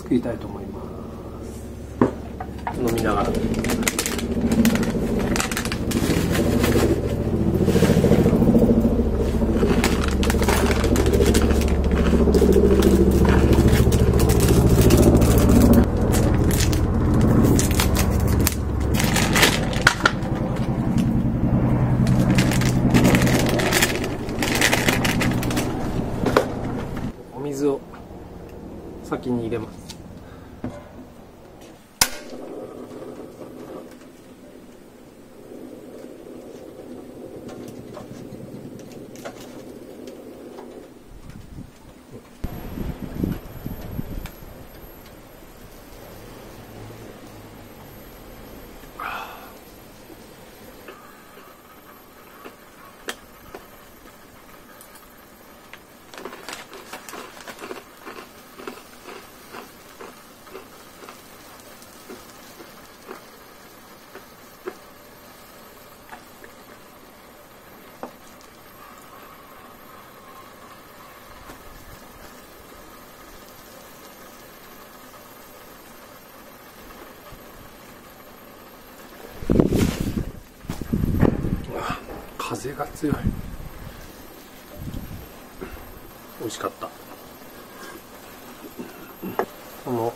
作りたいと思います。飲みながらお水を先に入れます。風が強い美味しかった。この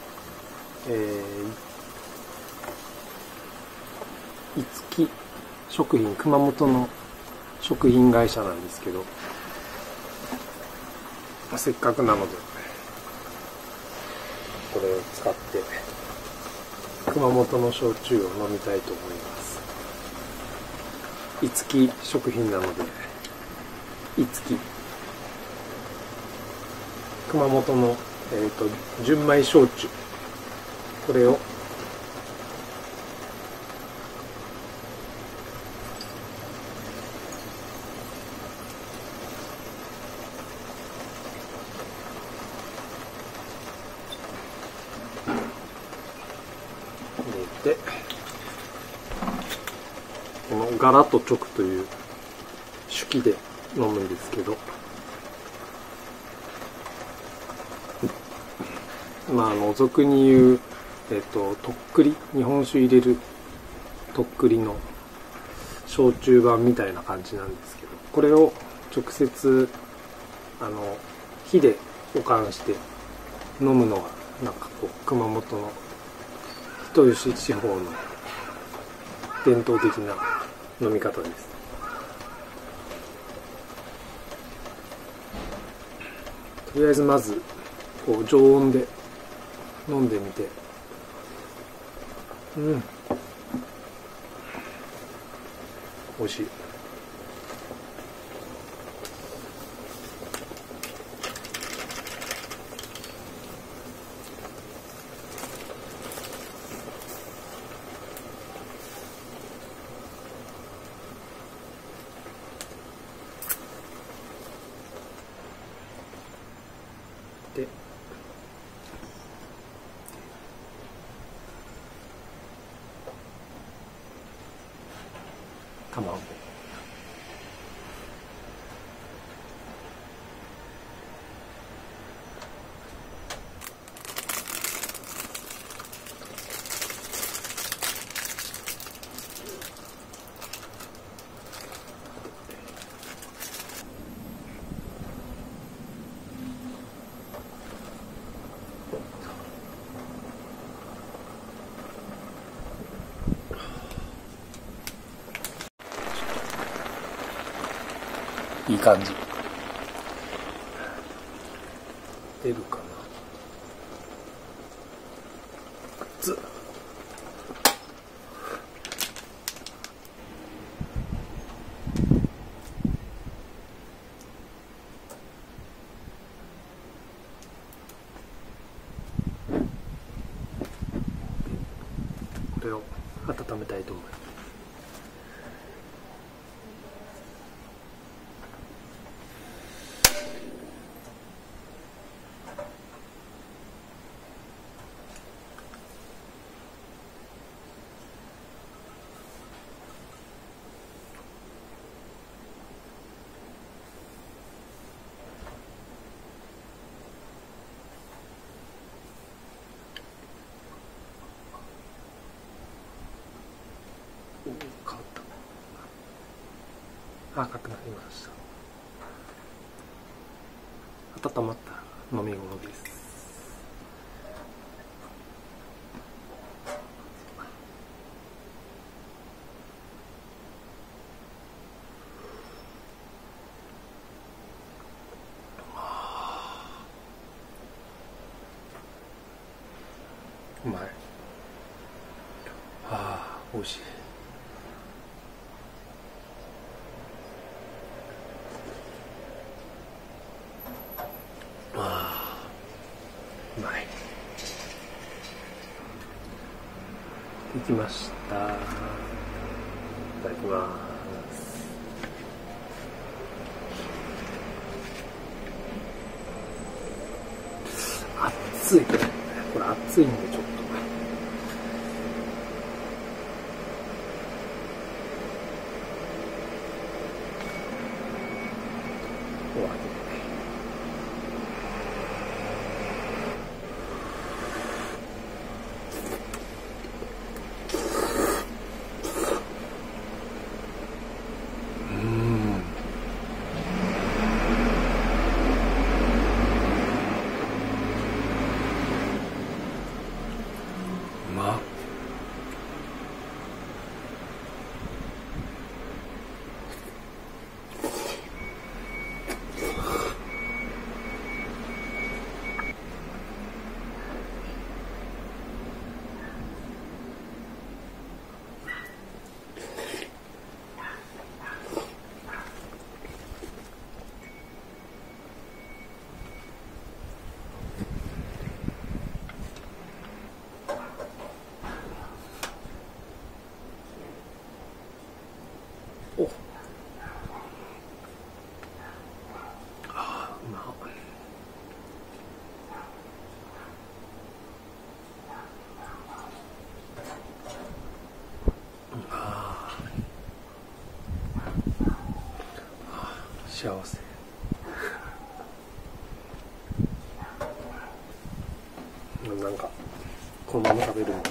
えー、いつき食品熊本の食品会社なんですけどせっかくなのでこれを使って熊本の焼酎を飲みたいと思いますいつき食品なのでいつき熊本の、えーと、純米焼酎。これを。入れて。このガラとチョクという手記で飲むんですけど。まああの俗に言うえっ、ととっくり日本酒入れるとっくりの焼酎版みたいな感じなんですけど。これを直接あの火で保管して飲むのがなんかこう熊本の人吉地方の伝統的な飲み方です。とりあえずまずこう常温で飲んでみて。うん。美味しい。Come on. いい感じ。出るかな。熱っこれを温めたいと思います。赤くなりました。温まった飲み物です。うまい。ああ美味しい。うまい。できました。いただきます。熱い。これ熱いんでちょっと。終わりうんうまっおあーうまっあーあー幸せ。なんかこのまま食べるの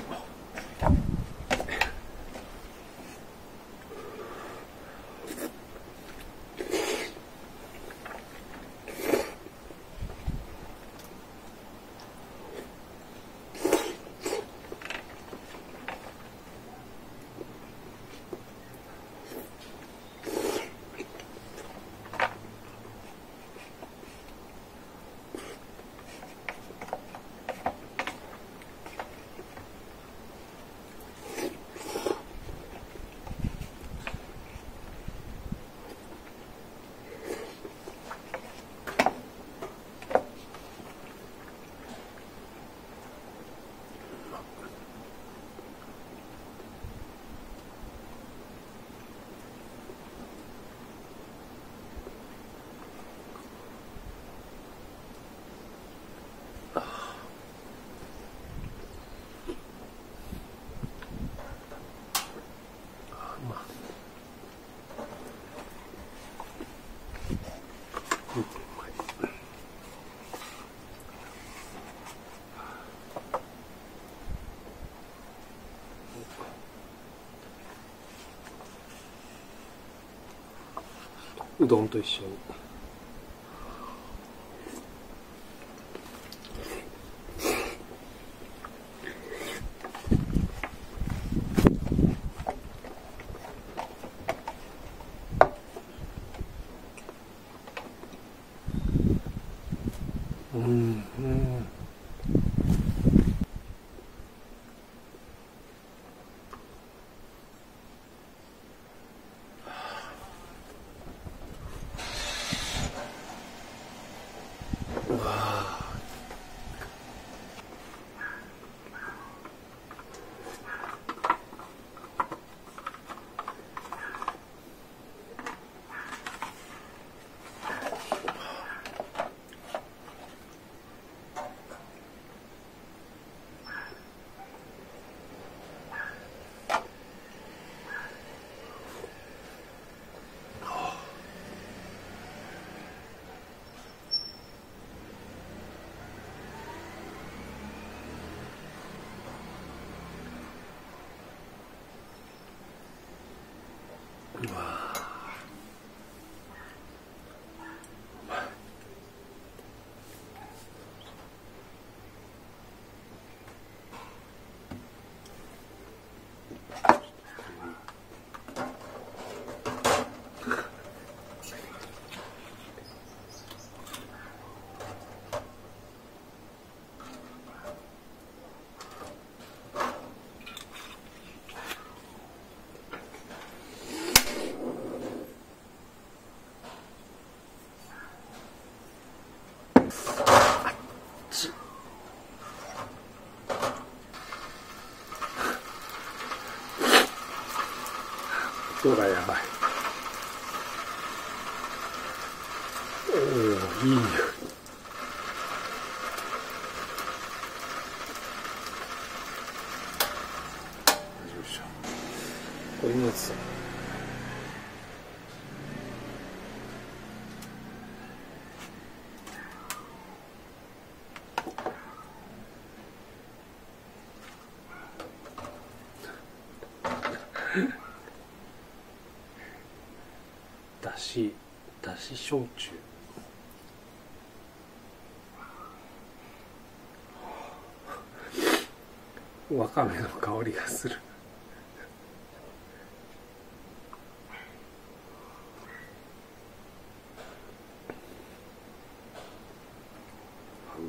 うどんと一緒に。これに移そうだしだし焼酎。わかめの香りがする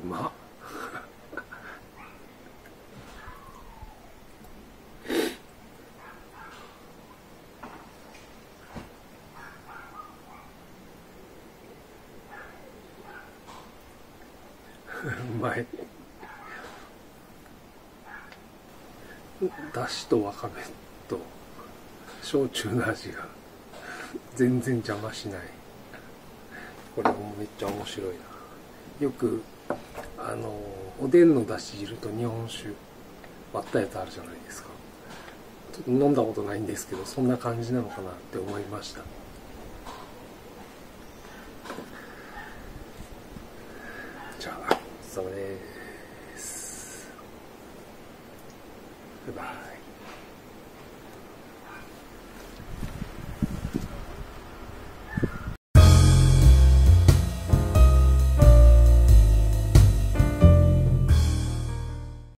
うまっうまいだしとわかめと焼酎の味が全然邪魔しない。これもめっちゃ面白いな。よくあのおでんのだし汁と日本酒割ったやつあるじゃないですか。ちょっと飲んだことないんですけどそんな感じなのかなって思いましたじゃあそれ。で